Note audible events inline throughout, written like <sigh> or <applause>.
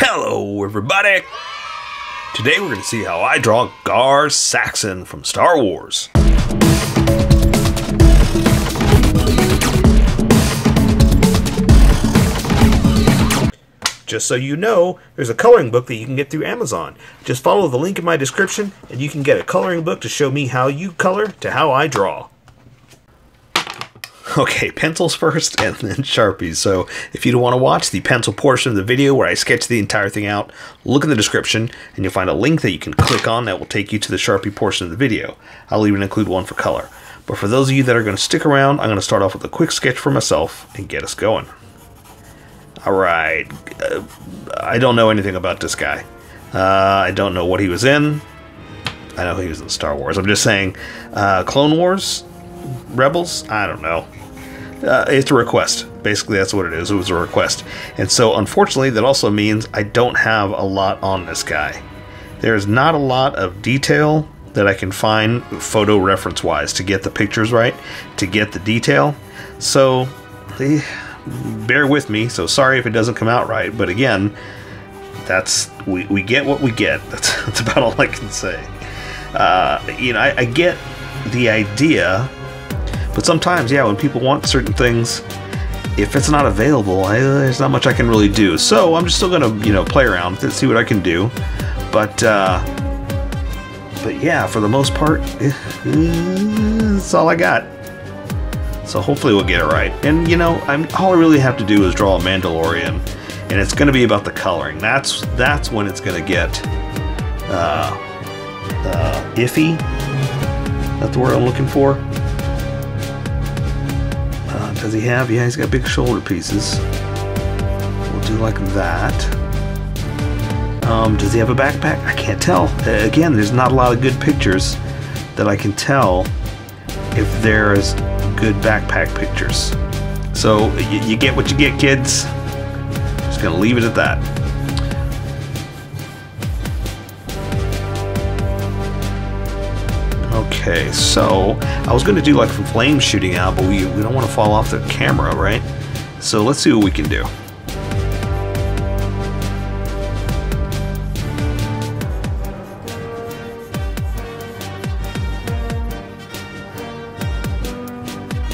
Hello, everybody! Today we're going to see how I draw Gar Saxon from Star Wars. Just so you know, there's a coloring book that you can get through Amazon. Just follow the link in my description and you can get a coloring book to show me how you color to how I draw. <laughs> Okay, pencils first and then Sharpies. So if you don't want to watch the pencil portion of the video where I sketch the entire thing out, look in the description and you'll find a link that you can click on that will take you to the Sharpie portion of the video. I'll even include one for color. But for those of you that are going to stick around, I'm going to start off with a quick sketch for myself and get us going. Alright, uh, I don't know anything about this guy. Uh, I don't know what he was in. I know he was in Star Wars. I'm just saying, uh, Clone Wars? Rebels? I don't know. Uh, it's a request. Basically, that's what it is. It was a request. And so, unfortunately, that also means I don't have a lot on this guy. There's not a lot of detail that I can find photo reference wise to get the pictures right, to get the detail. So, eh, bear with me. So sorry if it doesn't come out right, but again, that's we, we get what we get. <laughs> That's, that's about all I can say. Uh, you know, I, I get the idea, but sometimes, yeah, when people want certain things, if it's not available, I, there's not much I can really do. So I'm just still gonna, you know, play around with it, see what I can do. But, uh, but yeah, for the most part, <laughs> that's all I got. So hopefully we'll get it right. And you know, I'm all I really have to do is draw a Mandalorian, and it's going to be about the coloring. That's that's when it's going to get uh, uh, iffy. That's the word I'm looking for. Does he have? Yeah, he's got big shoulder pieces. We'll do like that. Um, does he have a backpack? I can't tell. Uh, again, there's not a lot of good pictures that I can tell if there's good backpack pictures. So you get what you get, kids. Just gonna leave it at that. Okay, so I was gonna do like some flame shooting out, but we, we don't want to fall off the camera, right? So let's see what we can do.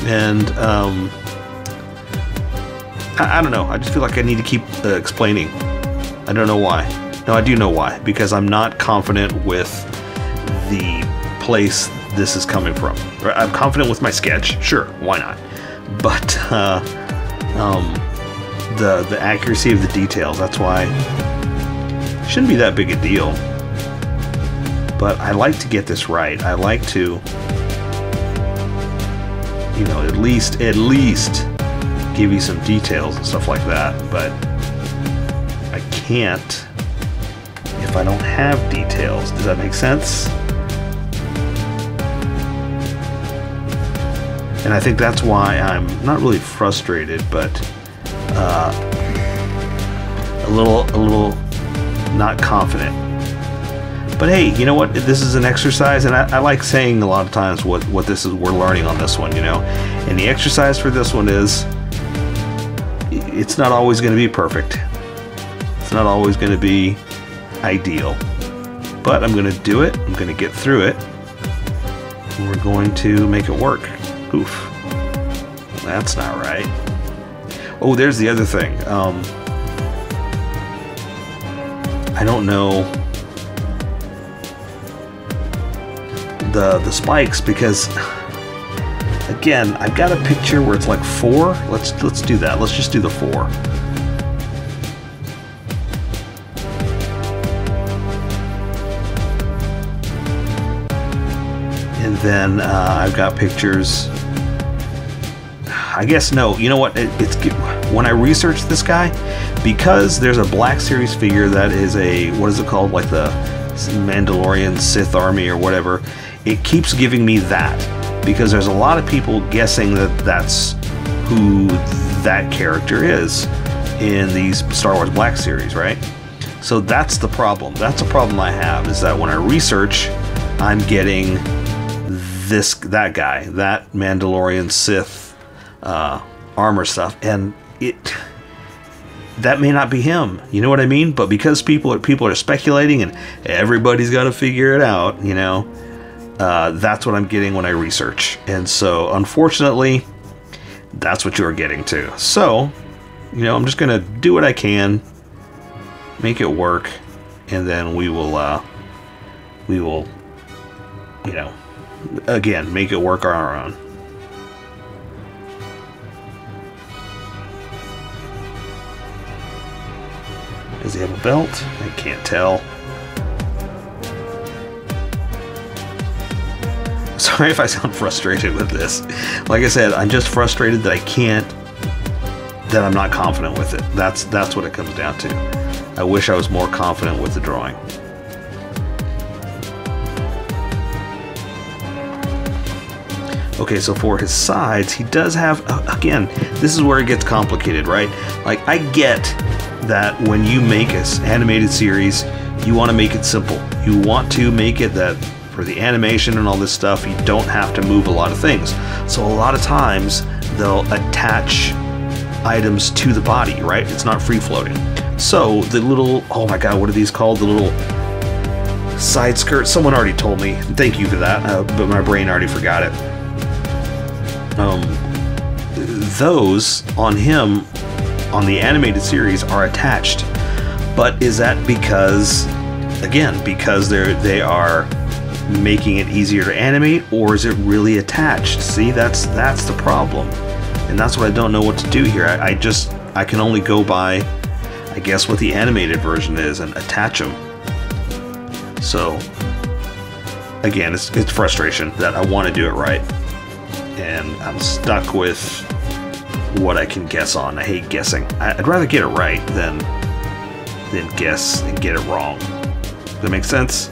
and um, I, I, don't know. I just feel like I need to keep uh, explaining. I don't know why. No, I do know why. Because I'm not confident with the place this is coming from. I'm confident with my sketch. Sure, why not? But uh, um, the the accuracy of the details. That's why shouldn't be that big a deal. But I like to get this right. I like to you know, at least at least give you some details and stuff like that. But I can't if I don't have details. Does that make sense? And I think that's why I'm not really frustrated, but uh, a little, a little not confident but hey, you know what? This is an exercise, and I, I, like saying a lot of times what, what this is we're learning on this one, you know. And the exercise for this one is it's not always going to be perfect. It's not always going to be ideal. But I'm going to do it. I'm going to get through it. And we're going to make it work. Oof. That's not right. Oh, there's the other thing. Um, I don't know the the spikes because again I've got a picture where it's like four let's let's do that let's just do the four and then uh, I've got pictures I guess no you know what it, it's when I researched this guy because there's a Black Series figure that is a what is it called like the Mandalorian Sith Army or whatever it keeps giving me that because there's a lot of people guessing that that's who that character is in these Star Wars Black series, right? So that's the problem. That's a problem I have is that when I research, I'm getting this that guy, that Mandalorian Sith uh, armor stuff, and it that may not be him. You know what I mean? But because people are people are speculating and everybody's got to figure it out, you know, uh, that's what I'm getting when I research. And so, unfortunately, that's what you're getting to. So, you know, I'm just gonna do what I can, make it work, and then we will, uh, we will, you know, again, make it work on our own. Does he have a belt? I can't tell. <laughs> Sorry if I sound frustrated with this. Like I said, I'm just frustrated that I can't that I'm not confident with it. That's that's what it comes down to. I wish I was more confident with the drawing. Okay, so for his sides, he does have, again, this is where it gets complicated, right? Like, I get that when you make an animated series, you want to make it simple. You want to make it that for the animation and all this stuff, you don't have to move a lot of things. So a lot of times, they'll attach items to the body, right? It's not free floating. So the little, oh my god, what are these called? The little side skirts. Someone already told me. Thank you for that, uh, but my brain already forgot it. Um, those on him on the animated series are attached. But is that because, again, because they're they are making it easier to animate, or is it really attached? See, that's that's the problem, and that's what I don't know what to do here. I, I just I can only go by, I guess, what the animated version is and attach them. So, again, it's it's frustration that I want to do it right and I'm stuck with what I can guess on. I hate guessing. I'd rather get it right than than guess and get it wrong. Does that make sense?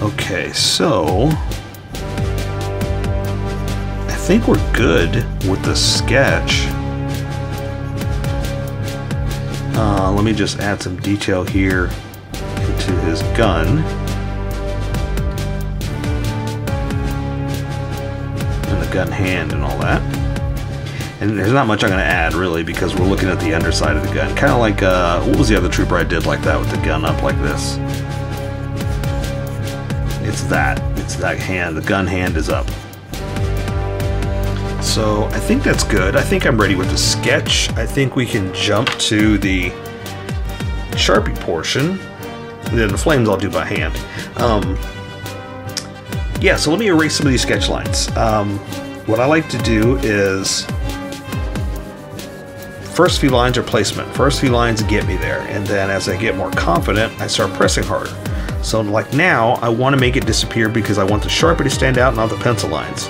Okay, so I think we're good with the sketch. Uh, let me just add some detail here his gun. And the gun hand and all that. And there's not much I'm going to add, really, because we're looking at the underside of the gun. Kind of like, uh, what was the other trooper I did like that with the gun up like this? It's that. It's that hand. The gun hand is up. So I think that's good. I think I'm ready with the sketch. I think we can jump to the Sharpie portion. Then the flames I'll do by hand. Um, yeah, so let me erase some of these sketch lines. Um, what I like to do is first few lines are placement. First few lines get me there, and then as I get more confident, I start pressing harder. So like now, I want to make it disappear because I want the Sharpie to stand out, not the pencil lines.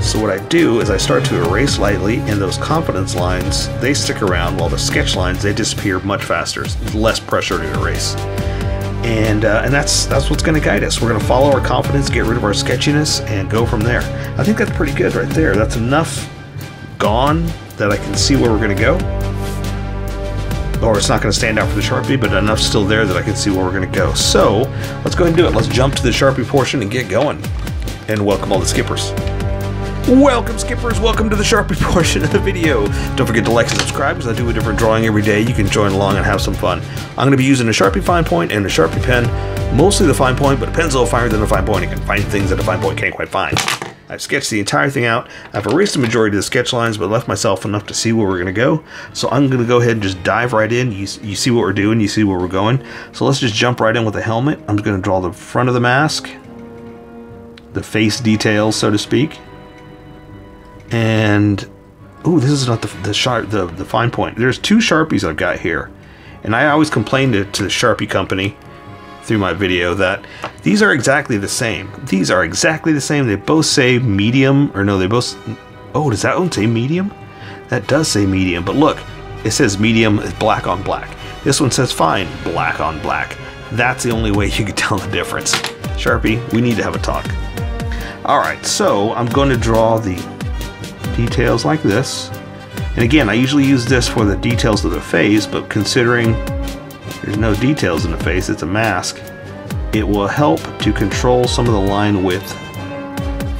So what I do is I start to erase lightly, and those confidence lines, they stick around, while the sketch lines, they disappear much faster. less pressure to erase. And, uh, and that's that's what's going to guide us. We're going to follow our confidence, get rid of our sketchiness, and go from there. I think that's pretty good right there. That's enough gone that I can see where we're going to go. Or it's not going to stand out for the Sharpie, but enough still there that I can see where we're going to go. So let's go and do it. Let's jump to the Sharpie portion and get going. And welcome all the skippers. Welcome skippers, welcome to the Sharpie <laughs> portion of the video. Don't forget to like and subscribe because I do a different drawing every day. You can join along and have some fun. I'm going to be using a Sharpie fine point and a Sharpie pen. Mostly the fine point, but a pen's a little finer than a fine point. You can find things that a fine point can't quite find. I've sketched the entire thing out. I've erased the majority of the sketch lines, but left myself enough to see where we're going to go. So I'm going to go ahead and just dive right in. You, you see what we're doing, you see where we're going. So let's just jump right in with the helmet. I'm just going to draw the front of the mask, the face details, so to speak. And oh, this is not the the sharp the the fine point. There's two sharpies I've got here, and I always complained to, to the Sharpie company through my video that these are exactly the same. These are exactly the same. They both say medium, or no, they both. Oh, does that one say medium? That does say medium, but look, it says medium is black on black. This one says fine, black on black. That's the only way you can <laughs> tell the difference. Sharpie, we need to have a talk. Alright, so I'm going to draw the details like this. And again, I usually use this for the details of the face, but considering there's no details in the face, it's a mask, it will help to control some of the line width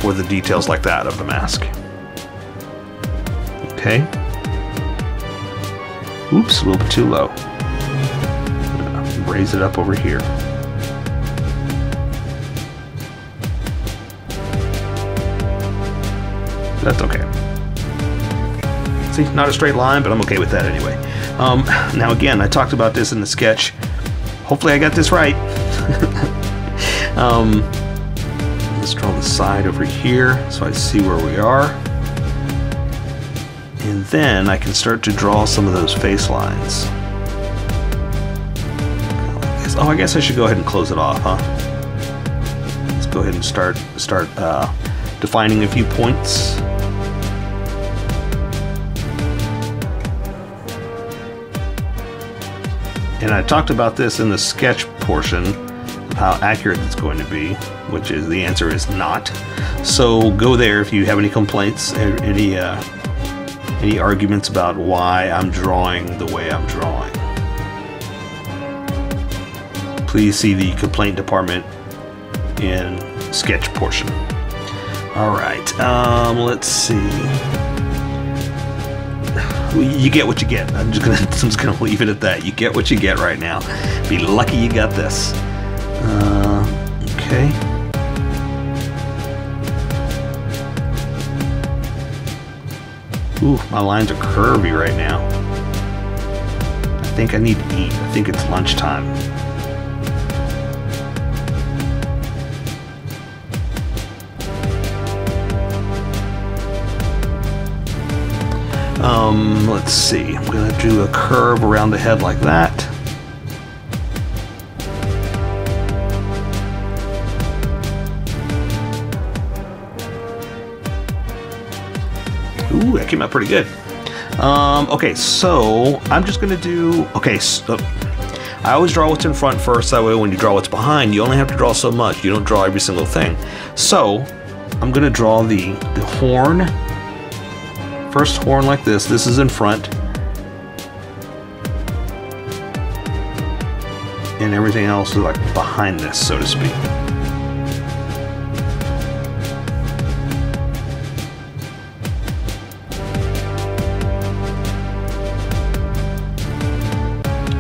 for the details like that of the mask. Okay. Oops, a little bit too low. Raise it up over here. That's okay. See, not a straight line, but I'm okay with that anyway. Um, now again, I talked about this in the sketch. Hopefully I got this right. <laughs> um, let's draw the side over here so I see where we are. And then I can start to draw some of those face lines. Oh, I guess I should go ahead and close it off, huh? Let's go ahead and start start uh, defining a few points. And I talked about this in the sketch portion of how accurate it's going to be, which is the answer is not. So go there if you have any complaints, any uh, any arguments about why I'm drawing the way I'm drawing. Please see the complaint department in sketch portion. All right, um, let's see. You get what you get. I'm just gonna, <laughs> I'm just gonna leave it at that. You get what you get right now. Be lucky you got this. Uh, okay. Ooh, my lines are curvy right now. I think I need to eat. I think it's lunchtime. Um, let's see. I'm gonna do a curve around the head like that. Ooh, that came out pretty good. Um, okay, so I'm just gonna do. Okay, so I always draw what's in front first. That way, when you draw what's behind, you only have to draw so much. You don't draw every single thing. So I'm gonna draw the the horn. First horn like this. This is in front. And everything else is like behind this, so to speak.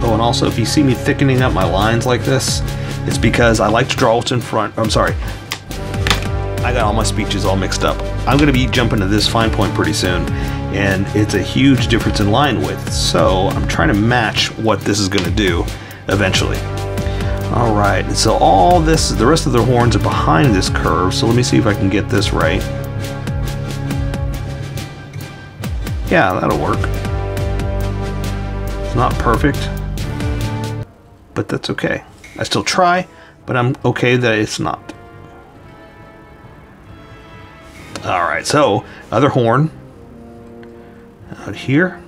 Oh, and also if you see me thickening up my lines like this, it's because I like to draw what's in front. I'm sorry. I got all my speeches all mixed up. I'm going to be jumping to this fine point pretty soon, and it's a huge difference in line width. So I'm trying to match what this is going to do eventually. All right, so all this, the rest of the horns are behind this curve. So let me see if I can get this right. Yeah, that'll work. It's not perfect, but that's okay. I still try, but I'm okay that it's not. So other horn out here.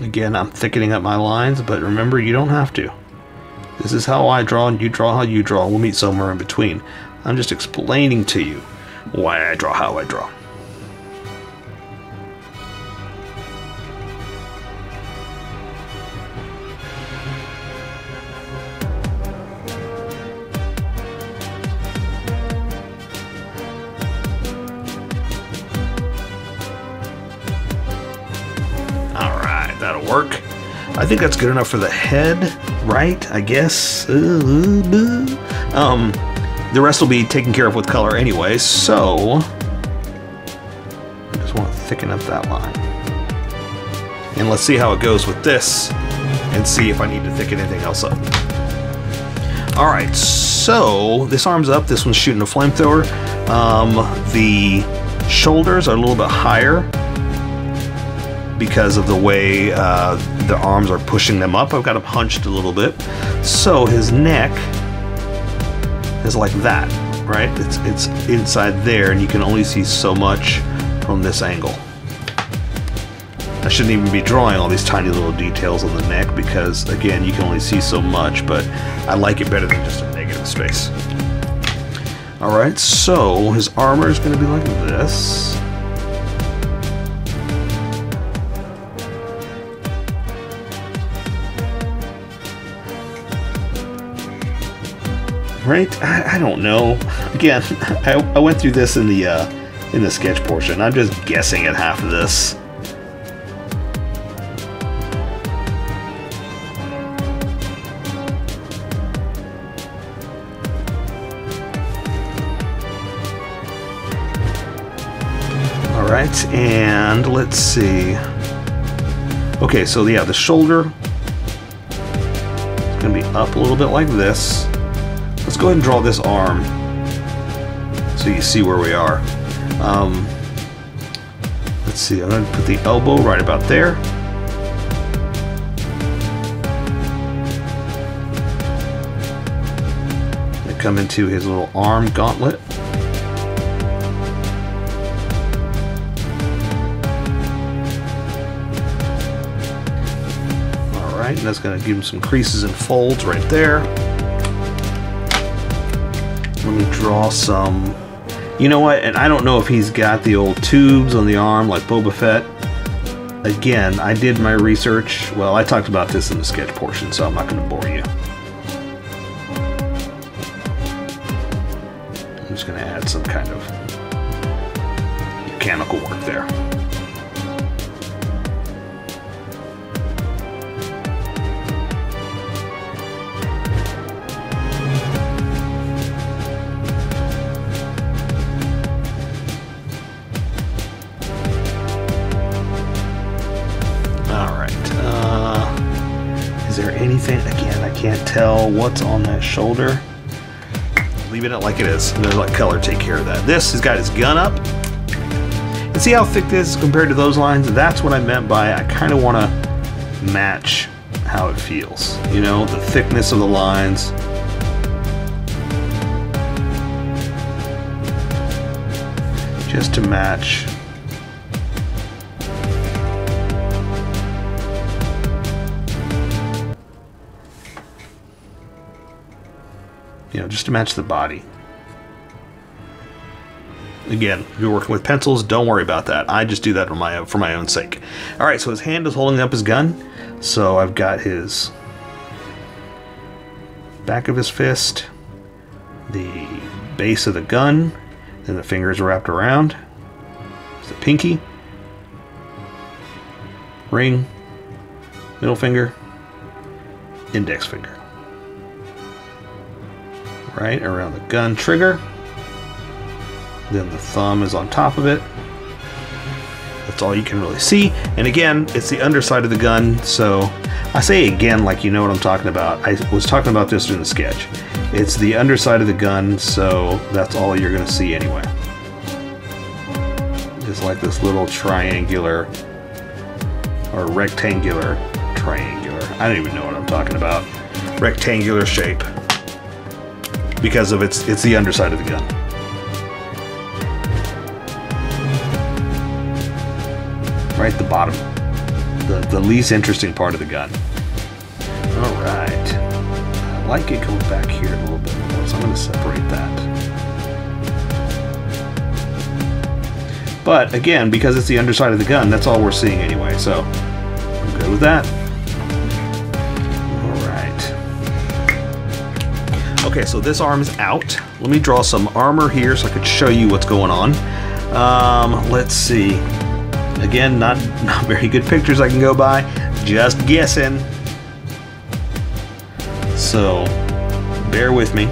Again, I'm thickening up my lines, but remember, you don't have to. This is how I draw, and you draw how you draw. We'll meet somewhere in between. I'm just explaining to you why I draw how I draw. Think that's good enough for the head, right? I guess. Um, the rest will be taken care of with color anyway, so I just want to thicken up that line. And let's see how it goes with this and see if I need to thicken anything else up. Alright, so this arm's up, this one's shooting a flamethrower. Um, the shoulders are a little bit higher because of the way uh, the arms are pushing them up. I've got him hunched a little bit. So his neck is like that, right? It's, it's inside there and you can only see so much from this angle. I shouldn't even be drawing all these tiny little details on the neck because again, you can only see so much, but I like it better than just a negative space. Alright, so his armor is to be like this. Right? I, I don't know. Again, <laughs> I, I went through this in the uh, in the sketch portion. I'm just guessing at half of this. Alright, and let's see. Okay, so yeah, the shoulder is to be up a little bit like this. Go ahead and draw this arm so you see where we are. Um, let's see, I'm going to put the elbow right about there. I come into his little arm gauntlet. Alright, and that's going to give him some creases and folds right there. Draw some you know what? And I don't know if he's got the old tubes on the arm like Boba Fett. Again, I did my research. Well, I talked about this in the sketch portion, so I'm not going to bore you. I'm just going to add some kind of mechanical work there. Tell what's on that shoulder. Leaving it like it is. Let color take care of that. This has got his gun up. And see how thick this is compared to those lines? That's what I meant by I kind of want to match how it feels. You know, the thickness of the lines. Just to match just to match the body. Again, if you're working with pencils, don't worry about that. I just do that for my for my own sake. All right, so his hand is holding up his gun. So I've got his back of his fist, the base of the gun, then the fingers wrapped around. it's the pinky, ring, middle finger, index finger right around the gun trigger. Then the thumb is on top of it. That's all you can really see. And again, it's the underside of the gun, so I say again like you know what I'm talking about. I was talking about this in the sketch. It's the underside of the gun, so that's all you're going to see anyway. It's like this little triangular or rectangular triangular. I don't even know what I'm talking about. Rectangular shape because of its it's the underside of the gun. Right at the bottom. The, the least interesting part of the gun. Alright. I like it going back here a little bit more, so I'm going to separate that. But again, because it's the underside of the gun, that's all we're seeing anyway, so I'm good with that. Okay, so this arm is out. Let me draw some armor here so I could show you what's going on. Um, let's see. Again, not, <laughs> not very good pictures I can go by. Just guessing. So, bear with me.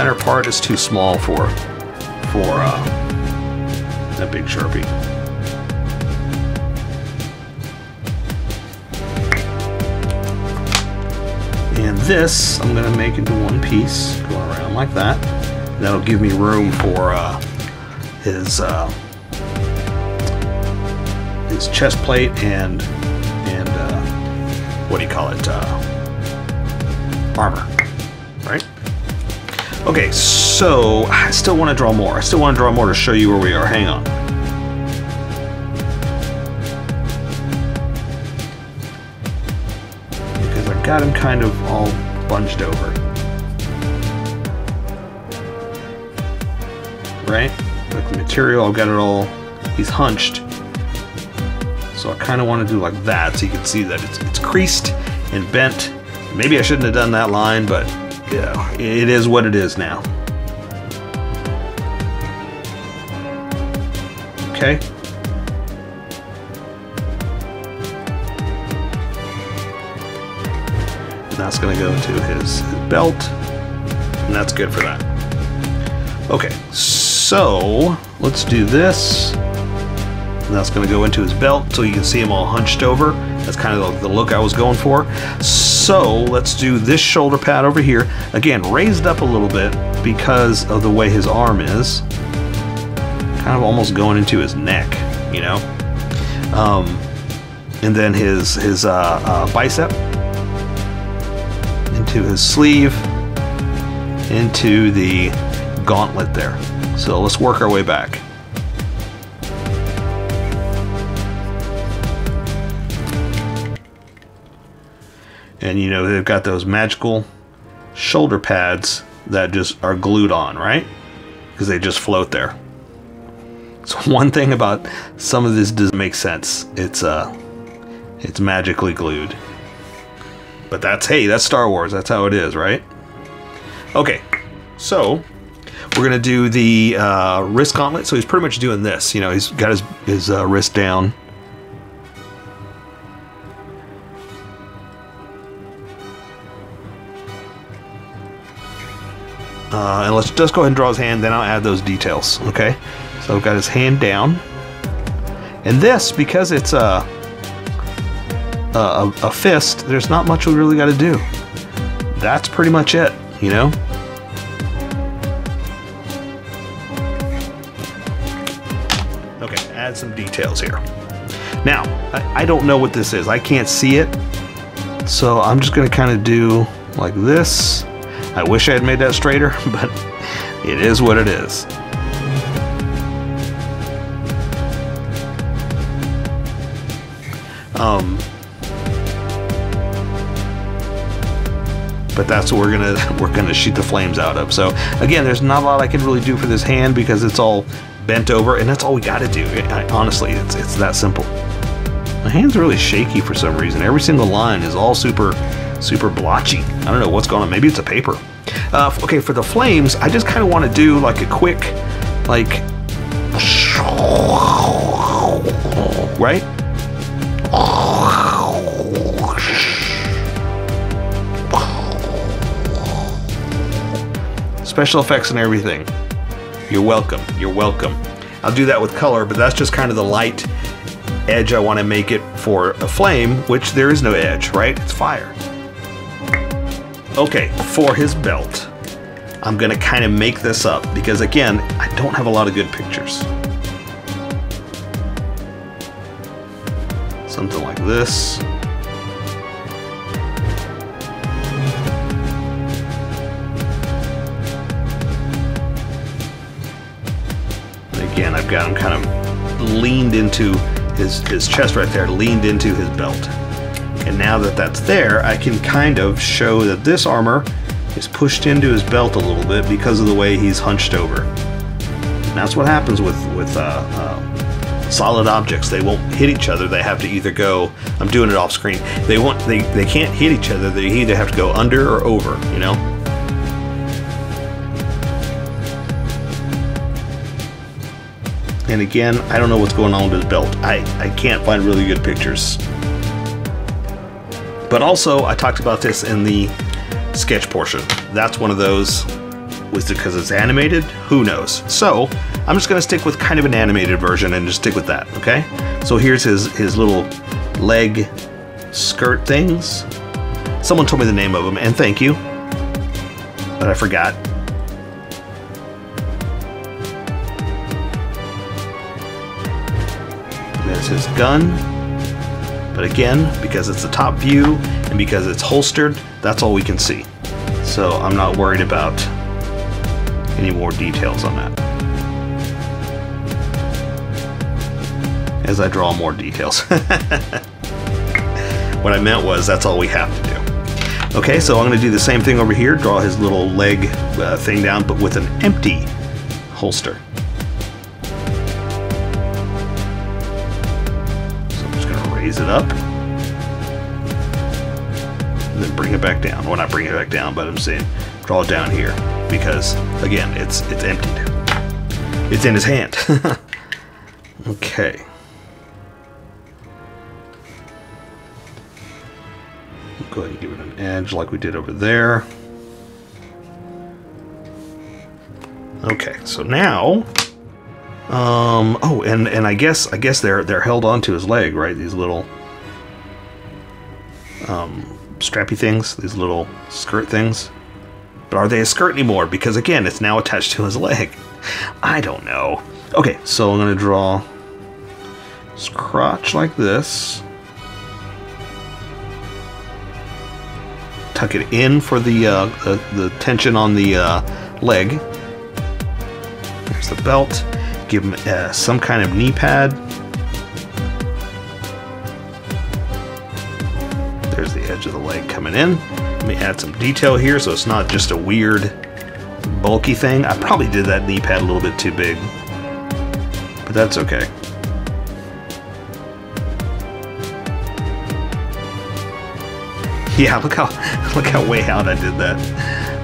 Center part is too small for for uh, that big sharpie. And this I'm going to make into one piece, go around like that. That'll give me room for uh, his uh, his chest plate and and uh, what do you call it? Uh, armor? Okay, so I still want to draw more. I still want to draw more to show you where we are. Hang on. Because I got him kind of all bunched over. Right? Like the material, I've got it all, he's hunched. So I kind of want to do like that so you can see that it's, it's creased and bent. Maybe I shouldn't have done that line, but yeah, it is what it is now. Okay. And that's to go to his, his belt, and that's good for that. Okay, so let's do this. And that's to go into his belt so you can see him all hunched over. That's kind of the look I was going for. So let's do this shoulder pad over here. Again, raised up a little bit because of the way his arm is. Kind of almost going into his neck, you know? Um, and then his, his uh, uh, bicep into his sleeve, into the gauntlet there. So let's work our way back. And you know, they've got those magical shoulder pads that just are glued on, right? Because they just float there. So <laughs> one thing about some of this doesn't make sense. It's uh it's magically glued. But that's hey, that's Star Wars. That's how it is, right? Okay. So, we're gonna do the uh, wrist gauntlet. So he's pretty much doing this. You know, he's got his his uh, wrist down. Uh, and let's just go ahead and draw his hand, then I'll add those details, okay? So I've got his hand down. And this, because it's a, a, a fist, there's not much we really got to do. That's pretty much it, you know? Okay, add some details here. Now, I, I don't know what this is. I can't see it. So I'm just going to kind of do like this. I wish I had made that straighter, <laughs> but it is what it is. Um, but that's what we're gonna <laughs> we're gonna shoot the flames out of. So again, there's not a lot I can really do for this hand because it's all bent over, and that's all we got to do. Honestly, it's it's that simple. My hand's really shaky for some reason. Every single line is all super super blotchy. I don't know what's going on. Maybe it's a paper. Uh, okay, for the flames, I just kind of want to do like a quick, like, right? Special effects and everything. You're welcome. You're welcome. I'll do that with color, but that's just kind of the light edge I want to make it for a flame, which there is no edge, right? It's fire. Okay, for his belt, I'm gonna kind of make this up because again, I don't have a lot of good pictures. Something like this. Again, I've got him kind of leaned into his, his chest right there, leaned into his belt. And now that that's there, I can kind of show that this armor is pushed into his belt a little bit because of the way he's hunched over. And that's what happens with, with uh, uh, solid objects. They won't hit each other. They have to either go, I'm doing it off screen. They want they, they can't hit each other. They either have to go under or over, you know? And again, I don't know what's going on with his belt. I, I can't find really good pictures. But also, I talked about this in the sketch portion. That's one of those. Was it because it's animated? Who knows? So, I'm just to stick with kind of an animated version and just stick with that, okay? So here's his, his little leg skirt things. Someone told me the name of them, and thank you. But I forgot. There's his gun. But again, because it's the top view and because it's holstered, that's all we can see. So I'm not worried about any more details on that. As I draw more details. <laughs> what I meant was that's all we have to do. Okay, so I'm going to do the same thing over here. Draw his little leg uh, thing down, but with an empty holster. Raise it up. And then bring it back down. Well, not bring it back down, but I'm saying draw it down here. Because, again, it's, it's emptied. It's in his hand. <laughs> okay. Go ahead and give it an edge like we did over there. Okay, so now, um, oh, and and I guess I guess they're they're held onto his leg, right? These little um, strappy things, these little skirt things. But are they a skirt anymore? Because again, it's now attached to his leg. I don't know. Okay, so I'm gonna draw his crotch like this. tuck it in for the, uh, the, the, tension on the uh, leg. There's the belt. Give him uh, some kind of knee pad. There's the edge of the leg coming in. Let me add some detail here so it's not just a weird bulky thing. I probably did that knee pad a little bit too big, but that's okay. Yeah, <laughs> look how look how way out I did that.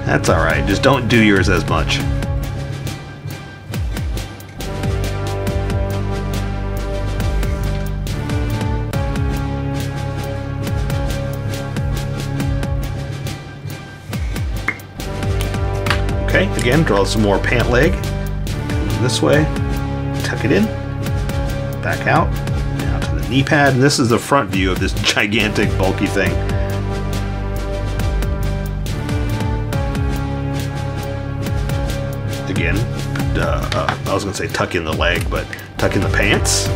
That's all right. Just don't do yours as much. Again, draw some more pant leg. This way, tuck it in, back out, down to the knee pad. And this is the front view of this <laughs> gigantic bulky thing. again. Uh, uh, I was to say tuck in the leg, but tuck in the pants.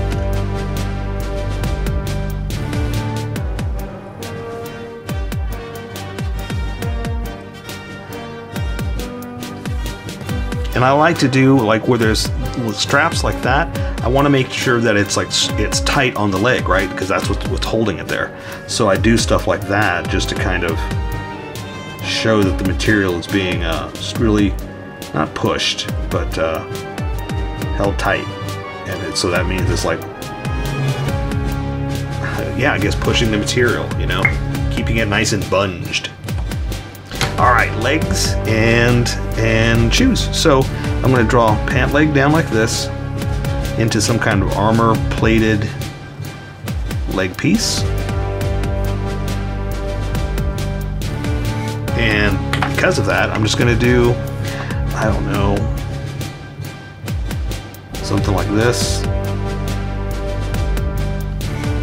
And I like to do like where there's straps like that. I want to make sure that it's like it's tight on the leg, right? Because that's what's, what's holding it there. So I do stuff like that just to kind of show that the material is being uh, really not pushed, but uh, held tight. And it, so that means it's like, <sighs> yeah, I guess pushing the material, you know, keeping it nice and bunged. All right, legs and and shoes. So I'm going to draw pant leg down like this into some kind of armor plated leg piece. And because of that, I'm just going to do I don't know, something like this.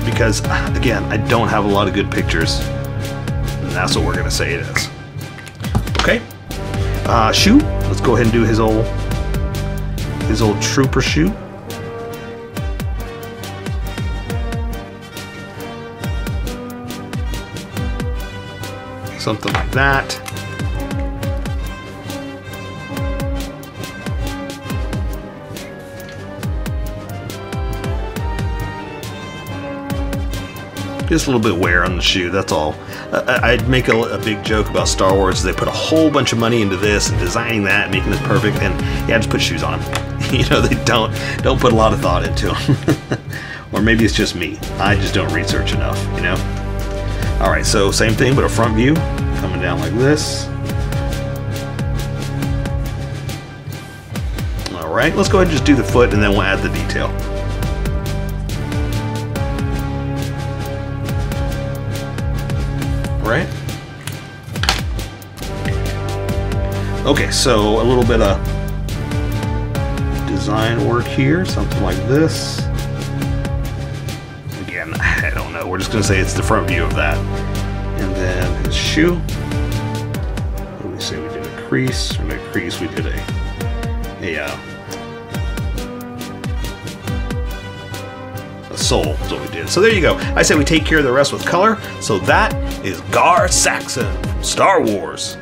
Because, again, I don't have a lot of good pictures. And that's what we're going to say it is. Uh, shoe. Let's go ahead and do his old, his old trooper shoe. Something like that. Just a little bit wear on the shoe, that's all. I'd make a, a, big joke about Star Wars. They put a whole bunch of money into this and designing that, making this perfect, and yeah, just put shoes on <laughs> you know, they don't don't put a lot of thought into them. <laughs> or maybe it's just me. I just don't research enough, you know? All right, so same thing, but a front view coming down like this. All right, let's go ahead and just do the foot and then we'll add the detail. Okay, so a little bit of design work here, something like this. Again, I don't know, we're just gonna say it's the front view of that. And then his shoe. What do we say we did a crease? Or not crease, we did a, a, uh, a sole is what we did. So there you go. I say we take care of the rest with color. So that is Gar Saxon, Star Wars.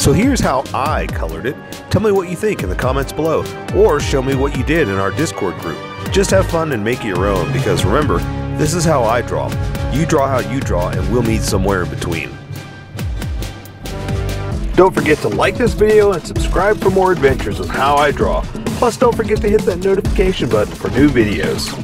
So here's how I colored it. Tell me what you think in the comments below, or show me what you did in our Discord group. Just have fun and make it your own, because remember, this is how I draw. You draw how you draw, and we'll meet somewhere in between. Don't forget to like this video and subscribe for more adventures on how I draw. Plus, don't forget to hit that notification button for new videos.